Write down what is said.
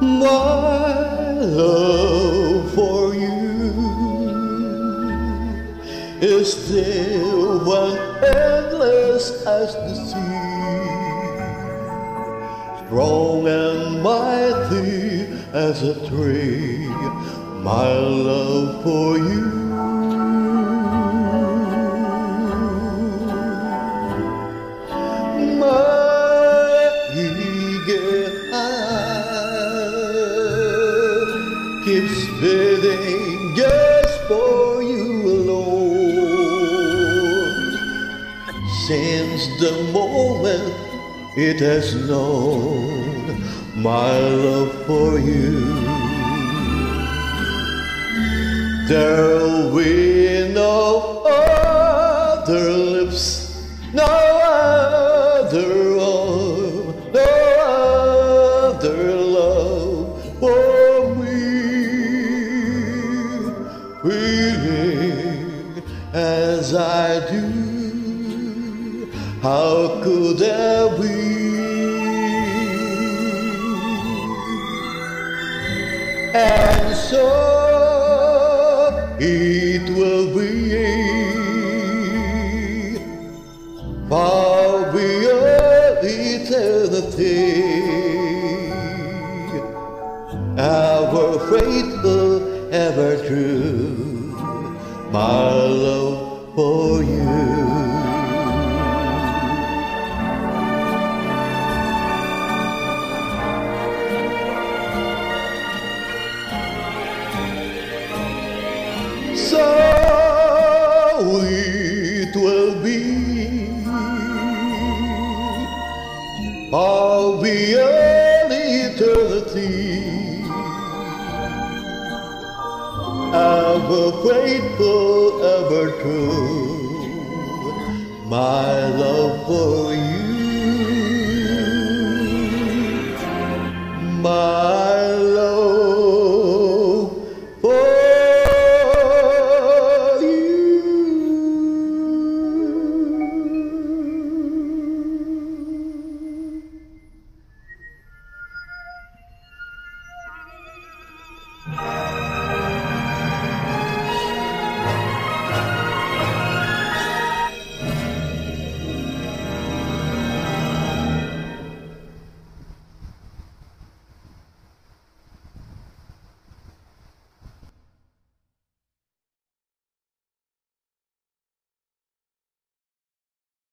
My love for you is still one endless as the sea, strong and mighty as a tree. My love for you. Keeps beating just for you alone. Since the moment it has known my love for you, there'll be feeling as I do. How could there be? And so it will be far beyond eternity. Our faithful ever true, my love for you. So it will be all beyond eternity ever faithful, ever true, my love for you, my love for you.